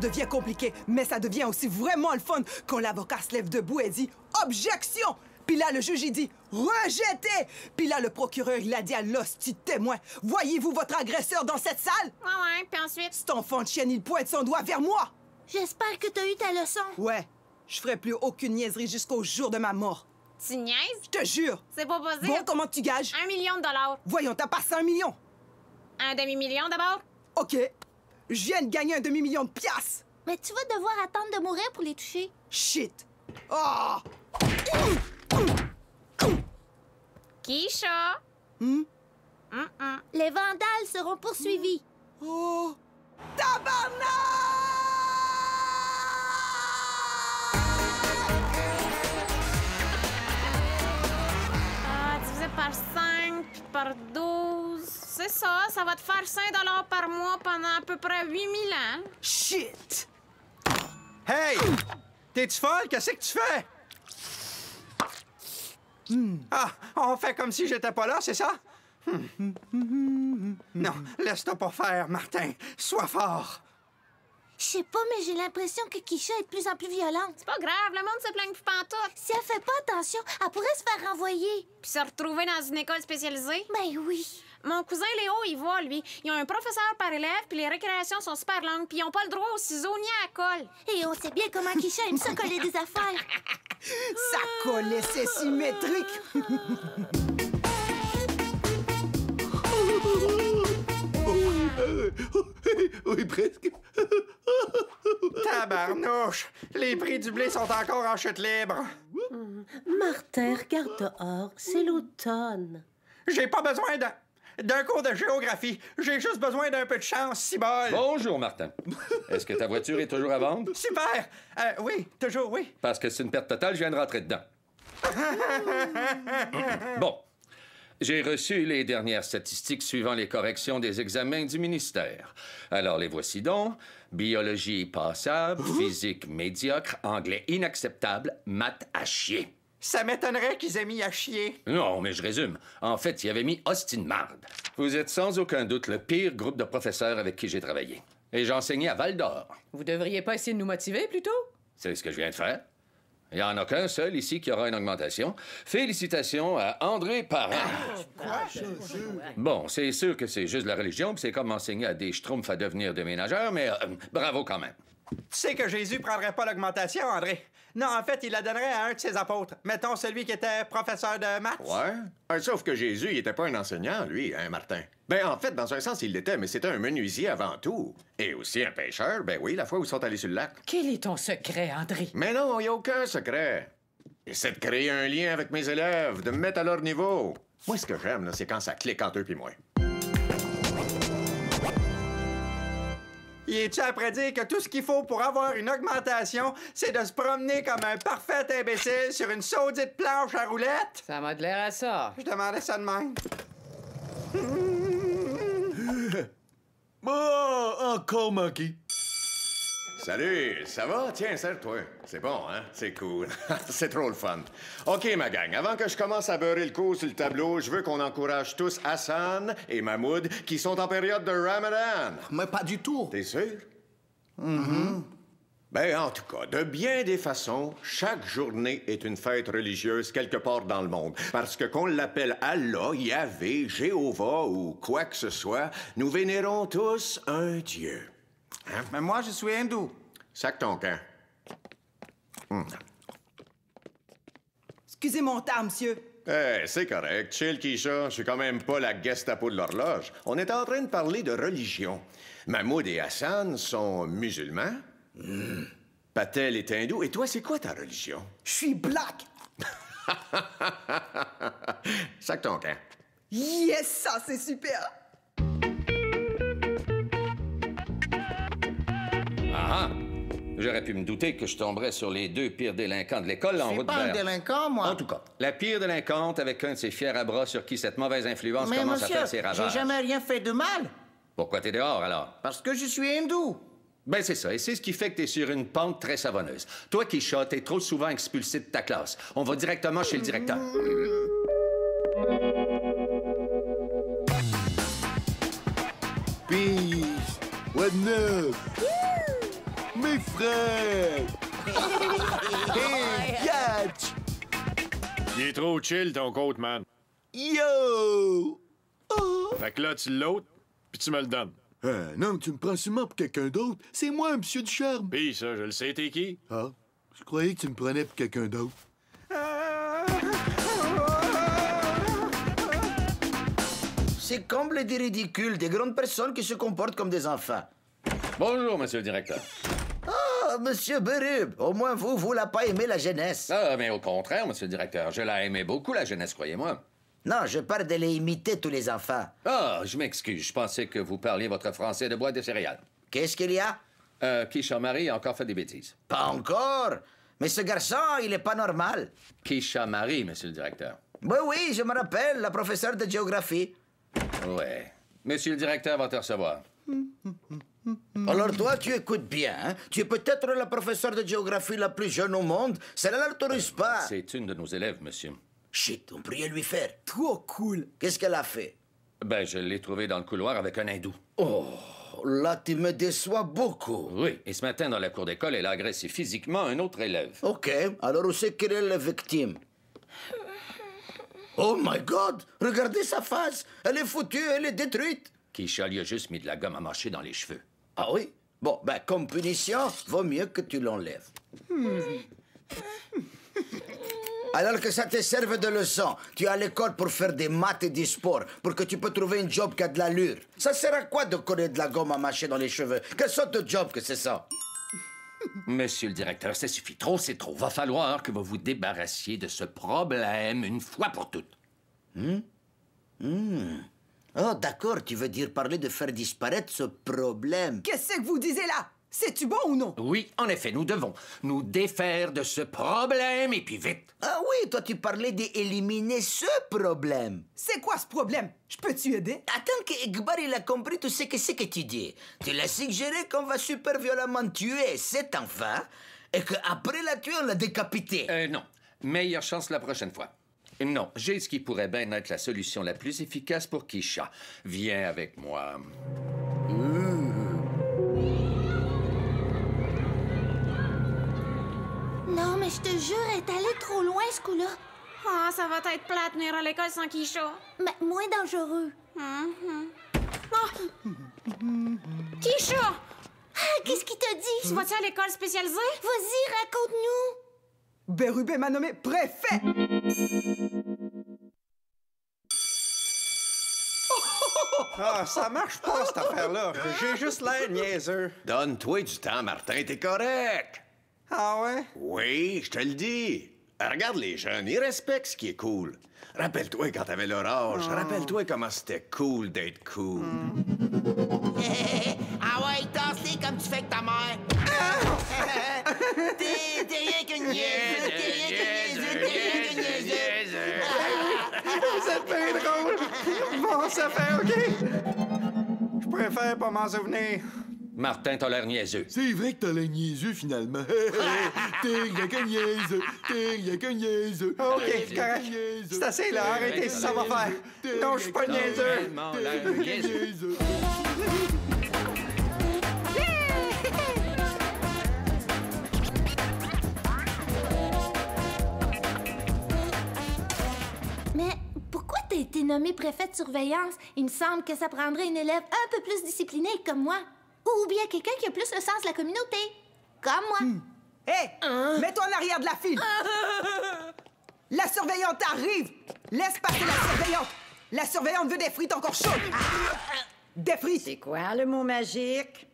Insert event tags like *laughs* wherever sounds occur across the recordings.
Devient compliquée, mais ça devient aussi vraiment le fun quand l'avocat se lève debout et dit Objection! Puis là, le juge, il dit Rejeté! Puis là, le procureur, il a dit à l'hostie témoin Voyez-vous votre agresseur dans cette salle? Ouais, ouais, puis ensuite? Cet enfant de chienne, il pointe son doigt vers moi! J'espère que t'as eu ta leçon. Ouais, je ferai plus aucune niaiserie jusqu'au jour de ma mort. Tu niaises? Je te jure! C'est pas possible. Bon, comment tu gages? Un million de dollars. Voyons, t'as passé un million! Un demi-million d'abord? OK. Je viens de gagner un demi-million de piastres! Mais tu vas devoir attendre de mourir pour les toucher. Shit! Oh! Kisha? Hmm? Hum, Les vandales seront poursuivis. Oh! Ah, divisé par 5 puis par 12. C'est ça, ça va te faire 5 dollars par mois pendant à peu près 8000 ans. Shit! Hey! T'es-tu folle? Qu'est-ce que tu fais? Ah, on fait comme si j'étais pas là, c'est ça? Hmm. Non, laisse-toi pas faire, Martin. Sois fort. Je sais pas, mais j'ai l'impression que Kisha est de plus en plus violente. C'est pas grave, le monde se plaigne plus pantoute. Si elle fait pas attention, elle pourrait se faire renvoyer. Puis se retrouver dans une école spécialisée. Ben oui. Mon cousin Léo, il va, lui. Ils ont un professeur par élève, puis les récréations sont super longues, puis ils ont pas le droit aux ciseaux ni à la colle. Et on sait bien comment Kisha aime ça coller des affaires. *laughs* Ça collait, c'est symétrique! *laughs* Oui, presque. *laughs* Tabarnouche! Les prix du blé sont encore en chute libre. Martin, regarde dehors, c'est l'automne. J'ai pas besoin d'un... d'un cours de géographie. J'ai juste besoin d'un peu de chance, cibole. Bonjour, Martin. Est-ce que ta voiture est toujours à vendre? Super! Euh, oui, toujours oui. Parce que c'est une perte totale, je viens de rentrer dedans. *laughs* Bon. J'ai reçu les dernières statistiques suivant les corrections des examens du ministère. Alors, les voici donc. Biologie passable, physique médiocre, anglais inacceptable, maths à chier. Ça m'étonnerait qu'ils aient mis à chier. Non, mais je résume. En fait, il avait mis Austin Marde. Vous êtes sans aucun doute le pire groupe de professeurs avec qui j'ai travaillé. Et j'enseignais à Val d'Or. Vous devriez pas essayer de nous motiver plutôt? C'est ce que je viens de faire. Il n'y en a qu'un seul ici qui aura une augmentation. Félicitations à André Parent. Bon, c'est sûr que c'est juste la religion, puis c'est comme enseigner à des schtroumpfs à devenir déménageurs, mais euh, bravo quand même. Tu sais que Jésus prendrait pas l'augmentation, André. Non, en fait, il la donnerait à un de ses apôtres. Mettons celui qui était professeur de maths. Ouais. Ah, Sauf que Jésus, il était pas un enseignant, lui, hein, Martin? Ben, en fait, dans un sens, il l'était, mais c'était un menuisier avant tout. Et aussi un pêcheur, ben oui, la fois où ils sont allés sur le lac. Quel est ton secret, André? Mais non, il n'y a aucun secret. J'essaie de créer un lien avec mes élèves, de me mettre à leur niveau. Moi, ce que j'aime, c'est quand ça clique entre eux puis moi. Il est-tu après dire que tout ce qu'il faut pour avoir une augmentation, c'est de se promener comme un parfait imbécile sur une saudite planche à roulettes? Ça m'a de l'air à ça. Je demandais ça de même. Oh, *laughs* encore manqué. Salut, ça va? Tiens, serre-toi. C'est bon, hein? C'est cool. *laughs* c'est trop le fun. OK, ma gang, avant que je commence à beurrer le coup sur le tableau, je veux qu'on encourage tous Hassan et Mahmoud qui sont en période de Ramadan. Mais pas du tout. T'es sûr? Ben, en tout cas, de bien des façons, chaque journée est une fête religieuse quelque part dans le monde. Parce que qu'on l'appelle Allah, Yahvé, Jéhovah ou quoi que ce soit, nous vénérons tous un Dieu. Mais moi, je suis hindou. Sac ton camp. Excusez mon temps, monsieur. Eh, c'est correct. Chill, Keisha. Je suis quand même pas la Gestapo de l'horloge. On est en train de parler de religion. Mahmoud et Hassan sont musulmans. Patel est hindou. Et toi, c'est quoi ta religion? Je suis black. *laughs* Sac ton camp. Yes, ça, c'est super. Ah ah! J'aurais pu me douter que je tomberais sur les deux pires délinquants de l'école en Je suis route pas un vers... délinquant, moi. En tout cas, la pire délinquante avec un de ses fiers à bras sur qui cette mauvaise influence Mais commence monsieur, à faire ses j'ai ravages. jamais rien fait de mal. Pourquoi t'es dehors, alors? Parce que je suis hindou. Ben, c'est ça. Et c'est ce qui fait que t'es sur une pente très savonneuse. Toi, Kisha, t'es trop souvent expulsé de ta classe. On va directement chez le directeur. Peace. What neuf? Frère! hey, *laughs* Yatch! Il est trop chill, ton côte, man. Yo! Fait que là, tu l'autres, puis tu me le donnes. Ah, non, tu me prends sûrement pour quelqu'un d'autre. C'est moi, monsieur du charme. Pis ça, je le sais, t'es qui? Ah, je croyais que tu me prenais pour quelqu'un d'autre. C'est comble des ridicules, des grandes personnes qui se comportent comme des enfants. Bonjour, monsieur le directeur. Ah, monsieur Berub, au moins vous, vous l'avez pas aimé la jeunesse. Ah, mais au contraire, monsieur le directeur, je l'ai aimé beaucoup, la jeunesse, croyez-moi. Non, je parle de les imiter, tous les enfants. Ah, je m'excuse, je pensais que vous parliez votre français de bois de céréales. Qu'est-ce qu'il y a? Euh, Kisha Marie a encore fait des bêtises. Pas encore? Mais ce garçon, il est pas normal. Kisha Marie, monsieur le directeur. Oui, oui, je me rappelle, la professeure de géographie. Ouais. Monsieur le directeur va te recevoir. Alors toi, tu écoutes bien. hein? Tu es peut-être la professeure de géographie la plus jeune au monde. Cela ne l'autorise pas. C'est une de nos élèves, monsieur. Chut, on priait lui faire. Trop cool. Qu'est-ce qu'elle a fait? Ben, je l'ai trouvé dans le couloir avec un hindou. Oh, là, tu me déçois beaucoup. Oui, et ce matin, dans la cour d'école, elle a agressé physiquement un autre élève. OK, alors où c'est qu'elle est la victime? Oh my God! Regardez sa face! Elle est foutue, elle est détruite! Kisha lui a juste mis de la gomme à mâcher dans les cheveux. Ah oui? Bon, ben, comme punition, vaut mieux que tu l'enlèves. Alors que ça te serve de leçon, tu es à l'école pour faire des maths et du sport, pour que tu peux trouver un job qui a de l'allure. Ça sert à quoi de coller de la gomme à mâcher dans les cheveux? Quelle sorte de job que c'est ça? Monsieur le directeur, ça suffit trop, c'est trop. Va falloir que vous vous débarrassiez de ce problème une fois pour toutes. Hmm? Oh, d'accord, tu veux dire parler de faire disparaître ce problème. Qu'est-ce que vous disiez là? C'est-tu bon ou non? Oui, en effet, nous devons nous défaire de ce problème et puis vite. Ah oui, toi tu parlais d'éliminer ce problème. C'est quoi ce problème? Je peux-tu aider? Attends que Igbar il a compris tout ce que c'est que tu dis. Tu l'as suggéré qu'on va super violemment tuer cet enfant et qu'après la tuer, on l'a décapité. Euh, non. Meilleure chance la prochaine fois. Non, j'ai ce qui pourrait bien être la solution la plus efficace pour Kisha. Viens avec moi. Non, mais je te jure, elle est allée trop loin, ce coup-là. Ah, ça va être plate venir à l'école sans Kisha. Mais moins dangereux. Mhm. Ah! Kisha! Ah, qu'est-ce qu'il t'a dit? Tu vas-tu à l'école spécialisée? Vas-y, raconte-nous. Bérubé m'a nommé préfet. Ah, ça marche pas, cette affaire-là. J'ai juste l'air niaiseux. Donne-toi du temps, Martin, t'es correct. Ah ouais? Oui, je te le dis. Regarde les jeunes, ils respectent ce qui est cool. Rappelle-toi quand t'avais leur âge. Rappelle-toi comment c'était cool d'être cool. *laughs* ah ouais, tasse-les comme tu fais avec ta mère. *laughs* T'es t'es rien qu'une niaise. T'es rien bien drôle. Bon, ça fait OK. Je préfère pas m'en souvenir. Martin, t'as l'air niaiseux. C'est vrai que t'as l'air niaiseux, finalement. *laughs* T'es rien qu'un niaiseux. T'es rien qu'un niaiseux. OK, T'es c'est correct. C'est assez, là. Arrêtez, ça va faire. Non, je suis pas niaiseux. Nommée préfète de surveillance? Il me semble que ça prendrait une élève un peu plus disciplinée comme moi. Ou bien quelqu'un qui a plus le sens de la communauté. Comme moi. Hé! Mets-toi en arrière de la file! *laughs* La surveillante arrive! Laisse passer la surveillante! La surveillante veut des frites encore chaudes! Des frites! C'est quoi le mot magique?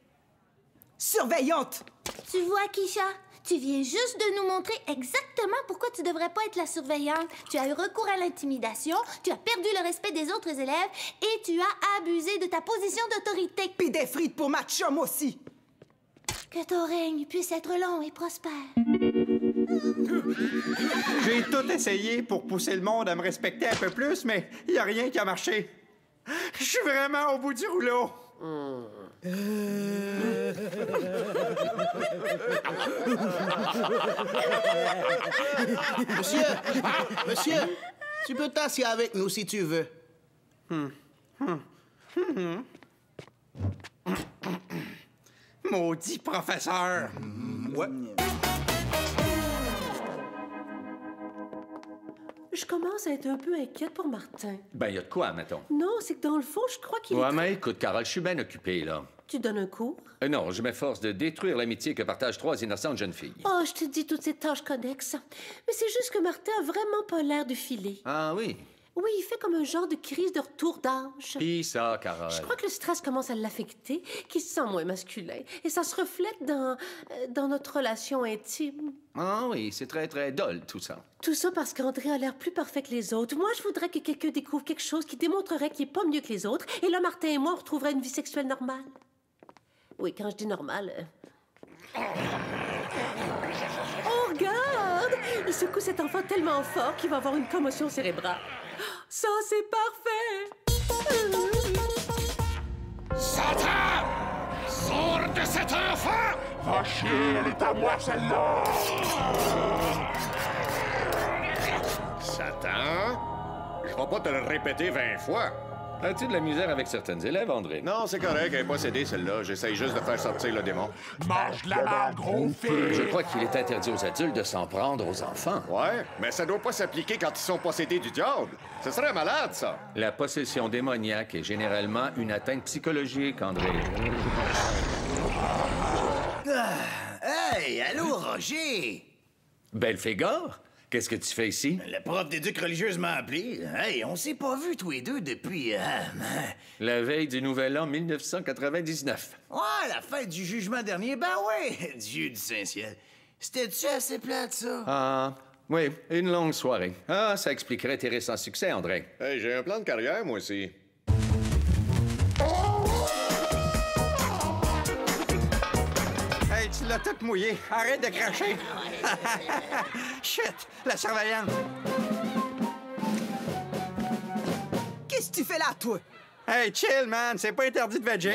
Surveillante! Tu vois, Kisha, tu viens juste de nous montrer exactement pourquoi tu devrais pas être la surveillante. Tu as eu recours à l'intimidation, tu as perdu le respect des autres élèves et tu as abusé de ta position d'autorité. Puis des frites pour ma chum aussi! Que ton règne puisse être long et prospère. J'ai tout essayé pour pousser le monde à me respecter un peu plus, mais il y a rien qui a marché. Je suis vraiment au bout du rouleau. Monsieur, monsieur, tu peux t'asseoir avec nous si tu veux. Maudit professeur! Ouais. Je commence à être un peu inquiète pour Martin. Ben, y a de quoi, mettons. Non, c'est que dans le fond, je crois qu'il Ouais, est... mais écoute, Carole, je suis bien occupé, là. Tu donnes un cours? Euh, non, je m'efforce de détruire l'amitié que partagent trois innocentes jeunes filles. Oh, je te dis toutes ces tâches connexes. Mais c'est juste que Martin a vraiment pas l'air de filer. Ah oui? Oui, il fait comme un genre de crise de retour d'âge. Pis ça, Carole. Je crois que le stress commence à l'affecter, qu'il se sent moins masculin. Et ça se reflète dans, euh, dans notre relation intime. Ah oui, c'est très, très dole, tout ça. Tout ça parce qu'André a l'air plus parfait que les autres. Moi, je voudrais que quelqu'un découvre quelque chose qui démontrerait qu'il est pas mieux que les autres. Et là, Martin et moi, on retrouverait une vie sexuelle normale. Oui, quand je dis normale... euh. Oh, regarde! Il secoue cet enfant tellement fort qu'il va avoir une commotion cérébrale. Ça, c'est parfait! Satan! Sors de cet enfant! Va chier, elle est à moi, celle-là! Satan? Je vais pas te le répéter vingt fois. As-tu de la misère avec certaines élèves, André? Non, c'est correct, elle est possédée, celle-là. J'essaye juste de faire sortir le démon. Mange de la merde, gros fils! Je crois qu'il est interdit aux adultes de s'en prendre aux enfants. Ouais, mais ça doit pas s'appliquer quand ils sont possédés du diable. Ce serait malade, ça. La possession démoniaque est généralement une atteinte psychologique, André. Hey, allô, Roger? Belphégor? Qu'est-ce que tu fais ici? Le prof d'éduc religieuse m'a appelé. Hey, on s'est pas vus tous les deux depuis... euh, *laughs* La veille du Nouvel An 1999. Ouais, la fête du jugement dernier, ben ouais, *laughs* Dieu du Saint-Ciel. C'était-tu assez plate, ça? Ah, oui, une longue soirée. Ah, ça expliquerait tes récents succès, André. Hey, j'ai un plan de carrière, moi aussi. Tout mouillé. Arrête de cracher. *laughs* Chut, la surveillante. Qu'est-ce que tu fais là, toi? Hey, chill, man. C'est pas interdit de veger.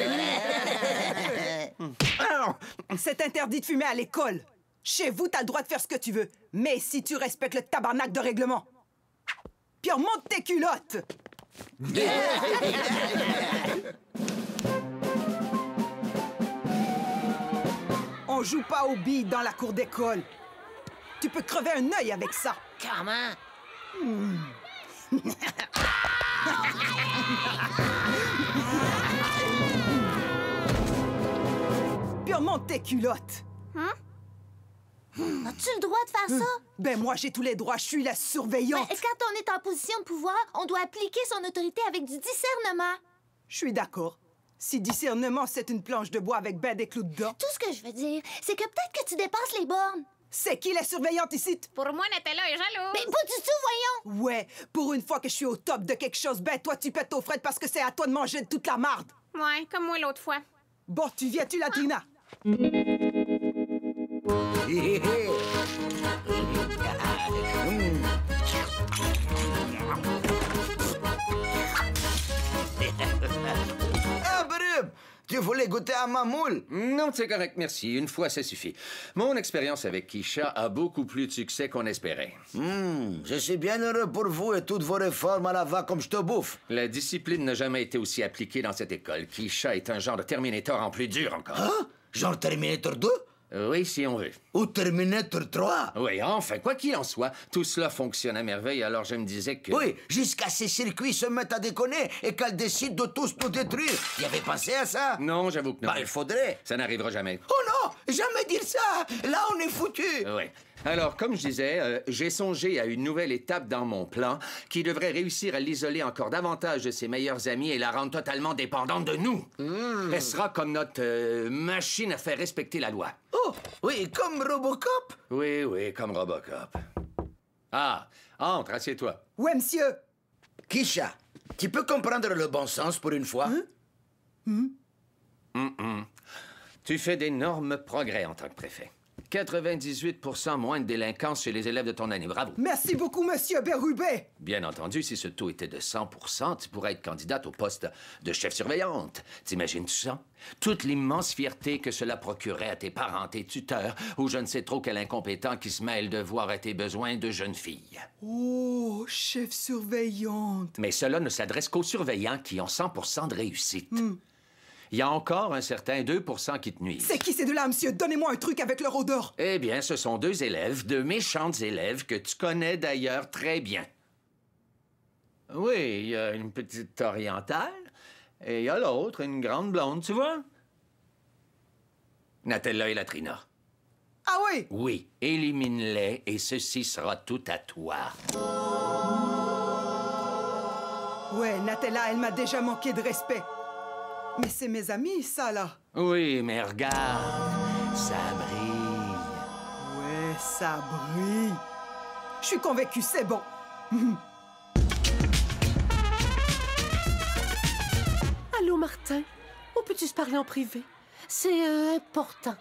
Ah, *laughs* C'est interdit de fumer à l'école. Chez vous, t'as le droit de faire ce que tu veux. Mais si tu respectes le tabarnak de règlement. Puis remonte tes culottes! *laughs* On joue pas aux billes dans la cour d'école. Tu peux crever un œil avec ça. Comment? Puis remonte tes culottes. As-tu le droit de faire ça? Ben moi, j'ai tous les droits. Je suis la surveillante. Mais quand on est en position de pouvoir, on doit appliquer son autorité avec du discernement. Je suis d'accord. Si discernement, c'est une planche de bois avec ben des clous dedans. Tout ce que je veux dire, c'est que peut-être que tu dépasses les bornes. C'est qui la surveillante ici? Pour moi, Nutella est jalouse. Mais pas du tout, voyons! Ouais, pour une fois que je suis au top de quelque chose, ben toi, tu pètes aux frettes parce que c'est à toi de manger de toute la marde. Ouais, comme moi l'autre fois. Bon, tu viens-tu, Latrina? Ah, Tu voulais goûter à ma moule? Non, c'est correct, merci. Une fois, ça suffit. Mon expérience avec Kisha a beaucoup plus de succès qu'on espérait. Hmm, je suis bien heureux pour vous et toutes vos réformes à la va comme je te bouffe. La discipline n'a jamais été aussi appliquée dans cette école. Kisha est un genre de Terminator en plus dur encore. Hein? Genre Terminator 2? Oui, si on veut. Ou Terminator 3? Oui, enfin, quoi qu'il en soit, tout cela fonctionne à merveille, alors je me disais que... Oui, jusqu'à ces circuits se mettent à déconner et qu'elles décident de tous nous détruire. Y avait pensé à ça? Non, j'avoue que non. Bah, il faudrait. Ça n'arrivera jamais. Oh non! Jamais dire ça! Là, on est foutu! Oui. Alors, comme je disais, euh, j'ai songé à une nouvelle étape dans mon plan qui devrait réussir à l'isoler encore davantage de ses meilleurs amis et la rendre totalement dépendante de nous. Elle sera comme notre euh, machine à faire respecter la loi. Oh, oui, comme Robocop? Oui, oui, comme Robocop. Ah, entre, assieds-toi. Ouais, monsieur. Kisha, tu peux comprendre le bon sens pour une fois? Hum, Tu fais d'énormes progrès en tant que préfet. 98% moins de délinquance chez les élèves de ton année. Bravo. Merci beaucoup, monsieur Berubé. Bien entendu, si ce taux était de 100% tu pourrais être candidate au poste de chef surveillante. T'imagines-tu ça? Toute l'immense fierté que cela procurerait à tes parents, tes tuteurs, ou je ne sais trop quel incompétent qui se mêle de voir à tes besoins de jeune fille. Oh, chef surveillante. Mais cela ne s'adresse qu'aux surveillants qui ont 100% de réussite. Il y a encore un certain 2 qui te nuisent. C'est qui ces deux-là, monsieur? Donnez-moi un truc avec leur odeur. Eh bien, ce sont deux élèves, deux méchantes élèves que tu connais d'ailleurs très bien. Oui, il y a une petite orientale et il y a l'autre, une grande blonde, tu vois? Natella et Latrina. Ah oui? Oui, élimine-les et ceci sera tout à toi. Ouais, Natella, elle m'a déjà manqué de respect. Mais c'est mes amis, ça, là. Oui, mais regarde, ça brille. Ouais, ça brille. Je suis convaincu, c'est bon. *laughs* Allô, Martin? On peut-tu se parler en privé? C'est euh, important.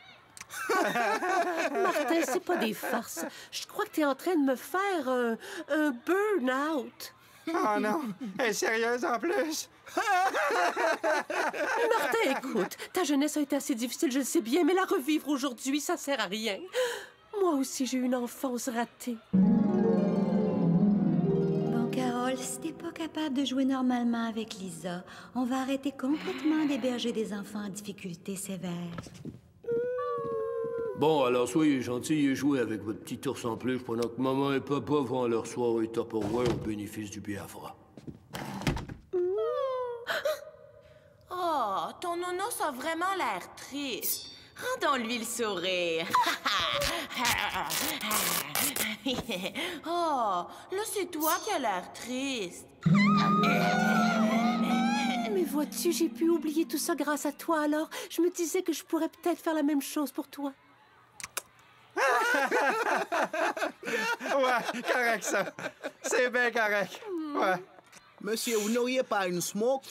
*laughs* Martin, c'est pas des farces. Je crois que t'es en train de me faire un, un burn-out. Oh non, elle est sérieuse en plus. *laughs* Martin, écoute, ta jeunesse a été assez difficile, je le sais bien, mais la revivre aujourd'hui, ça sert à rien. Moi aussi, j'ai eu une enfance ratée. Bon, Carole, si t'es pas capable de jouer normalement avec Lisa, on va arrêter complètement d'héberger des enfants en difficulté sévère. Bon, alors soyez gentils et jouez avec votre petit ours en peluche pendant que maman et papa vont à leur soirée Tupperware au bénéfice du Biafra. Oh, ton nonos a vraiment l'air triste. Rendons-lui le sourire. *laughs* oh, là, c'est toi qui as l'air triste. Mais vois-tu, j'ai pu oublier tout ça grâce à toi, alors je me disais que je pourrais peut-être faire la même chose pour toi. *laughs* ouais, correct ça. C'est bien correct. Ouais. Monsieur, vous n'auriez pas une smoke?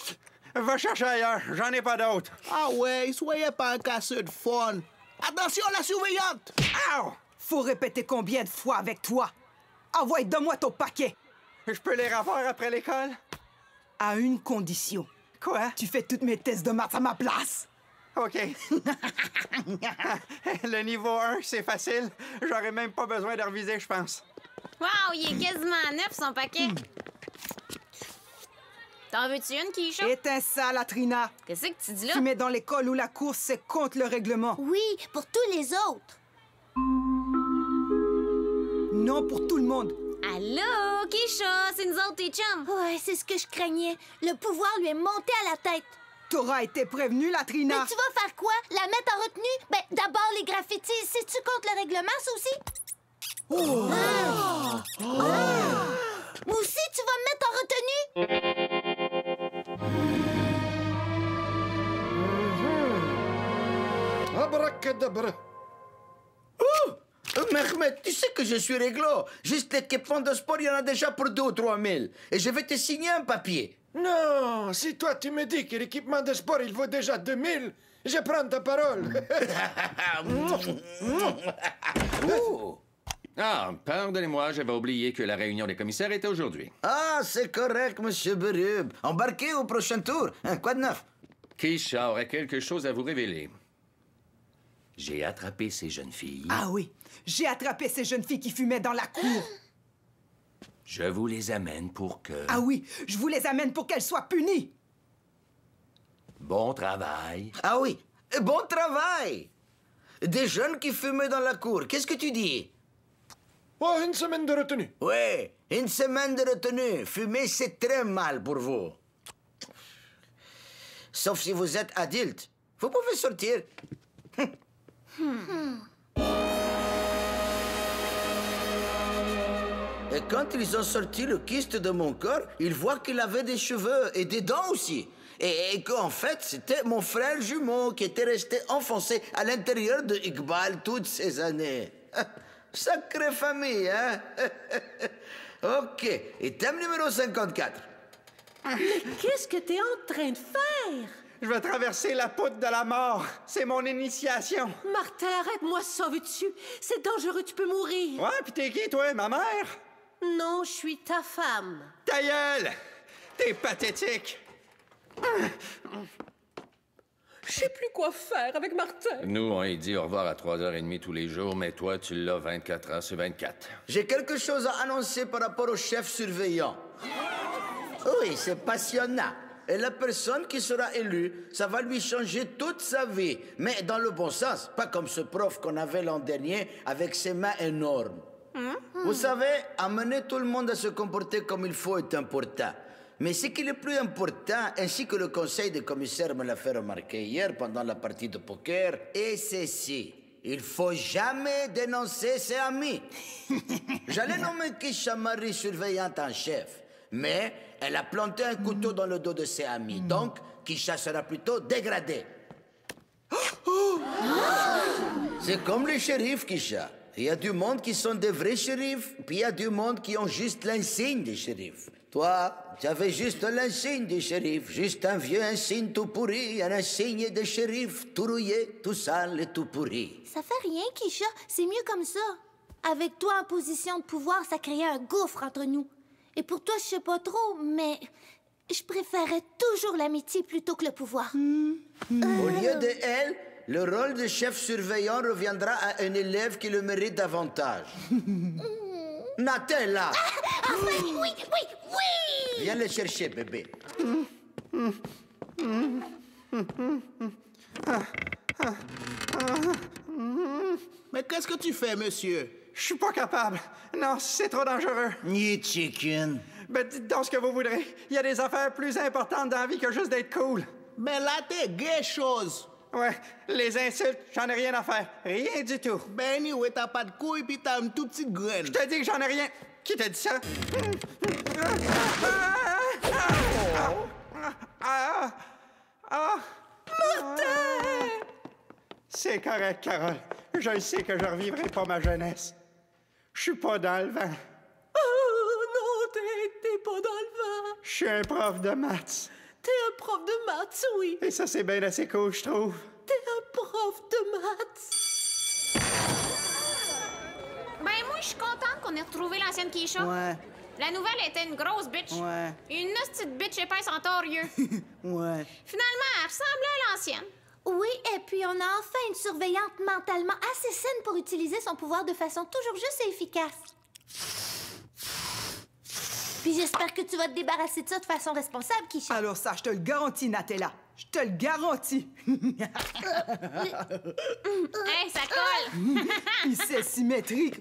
Va chercher ailleurs, j'en ai pas d'autres. Ah ouais, soyez pas un casseur de fun. Attention, la surveillante! Ow! Faut répéter combien de fois avec toi? Envoie, donne-moi ton paquet. Je peux les refaire après l'école? À une condition. Quoi? Tu fais toutes mes tests de maths à ma place. OK. *laughs* Le niveau 1, c'est facile. J'aurais même pas besoin de reviser, je pense. Wow, il est quasiment neuf, son paquet. Hmm. T'en veux-tu une, Keisha? Éteins ça, Latrina. Qu'est-ce que tu dis là? Tu mets dans l'école où la course, c'est contre le règlement. Oui, pour tous les autres. Non pour tout le monde. Allô, Keisha, c'est nous autres tes chums. Ouais, c'est ce que je craignais. Le pouvoir lui est monté à la tête. T'auras été prévenu, Latrina. Mais tu vas faire quoi? La mettre en retenue? Ben, d'abord les graffitis. C'est-tu contre le règlement, ça aussi? Oh! Ah! Ah! Moi aussi, tu vas me mettre en retenue? Abracadabra. Oh! Mehmet, tu sais que je suis réglo. Juste l'équipement de sport, il y en a déjà pour 2 ou 3 000. Et je vais te signer un papier. Non, si toi tu me dis que l'équipement de sport il vaut déjà 2000, je prends ta parole. *laughs* Oh! Ah, pardonnez-moi, j'avais oublié que la réunion des commissaires était aujourd'hui. Ah, c'est correct, monsieur Berube. Embarquez au prochain tour. Hein, quoi de neuf? Keisha aurait quelque chose à vous révéler. J'ai attrapé ces jeunes filles. Ah oui, j'ai attrapé ces jeunes filles qui fumaient dans la cour. *gasps* *gasps* Je vous les amène pour que... Ah oui, je vous les amène pour qu'elles soient punies. Bon travail. Ah oui, bon travail. Des jeunes qui fumaient dans la cour. Qu'est-ce que tu dis? Oh, une semaine de retenue. Oui, une semaine de retenue. Fumer, c'est très mal pour vous. Sauf si vous êtes adulte. Vous pouvez sortir. Et quand ils ont sorti le kyste de mon corps, ils voient qu'il avait des cheveux et des dents aussi. Et, et qu'en fait, c'était mon frère jumeau qui était resté enfoncé à l'intérieur de Iqbal toutes ces années. *laughs* Sacrée famille, hein? *laughs* ok. Et thème numéro 54. Mais qu'est-ce que t'es en train de faire? Je vais traverser la poutre de la mort. C'est mon initiation. Martin, arrête-moi ça, veux-tu? C'est dangereux, tu peux mourir. Ouais, pis t'es qui, toi? Ma mère? Non, je suis ta femme. Ta gueule! T'es pathétique. Je sais plus quoi faire avec Martin. Nous, on y dit au revoir à 3h30 tous les jours, mais toi, tu l'as 24 heures sur 24. J'ai quelque chose à annoncer par rapport au chef surveillant. Oui, c'est passionnant. Et la personne qui sera élue, ça va lui changer toute sa vie. Mais dans le bon sens, pas comme ce prof qu'on avait l'an dernier avec ses mains énormes. Vous savez, amener tout le monde à se comporter comme il faut est important. Mais ce qui est le plus important, ainsi que le conseil des commissaires me l'a fait remarquer hier pendant la partie de poker, est ceci. Il faut jamais dénoncer ses amis. *laughs* J'allais nommer Kisha Marie surveillante en chef, mais elle a planté un couteau dans le dos de ses amis. Donc, Kisha sera plutôt dégradée. *gasps* C'est comme les shérifs, Kisha. Il y a du monde qui sont des vrais shérifs, puis il y a du monde qui ont juste l'insigne des shérifs. Toi, tu avais juste l'insigne du shérif, juste un vieux insigne tout pourri, un insigne de shérif tout rouillé, tout sale et tout pourri. Ça fait rien, Kisha. C'est mieux comme ça. Avec toi en position de pouvoir, ça créait un gouffre entre nous. Et pour toi, je sais pas trop, mais je préférais toujours l'amitié plutôt que le pouvoir. Au lieu de elle, le rôle de chef surveillant reviendra à un élève qui le mérite davantage. *laughs* Natella, Ah, oui, oui, oui, oui! viens le chercher, bébé. Mais qu'est-ce que tu fais, monsieur? Je suis pas capable. Non, c'est trop dangereux. Ni chicken. Ben, dites donc ce que vous voudrez. Il y a des affaires plus importantes dans la vie que juste d'être cool. Mais là, t'es gay chose. Ouais, les insultes, j'en ai rien à faire. Rien du tout. Ben, anyway, t'as pas de couilles pis t'as une toute petite graine. Je te dis que j'en ai rien. Qui t'a dit ça? Ah! Ah! Martin! C'est correct, Carole. Je sais que je revivrai pas ma jeunesse. Je suis pas dans le vent. Oh non, t'es- t'es pas dans le vent. Je suis un prof de maths. T'es un prof de maths, oui. Et ça, c'est bien assez cool, je trouve. T'es un prof de maths. Ben, moi, je suis contente qu'on ait retrouvé l'ancienne Keisha. Ouais, La nouvelle était une grosse bitch. ouais, Une petite bitch épaisse en torieux. *laughs* ouais. Finalement, elle ressemblait à l'ancienne. Oui, et puis on a enfin une surveillante mentalement assez saine pour utiliser son pouvoir de façon toujours juste et efficace. Puis j'espère que tu vas te débarrasser de ça de façon responsable, Kisha. Alors ça, je te le garantis, Natella. Je te le garantis. *laughs* Hey, ça colle! Puis c'est symétrique.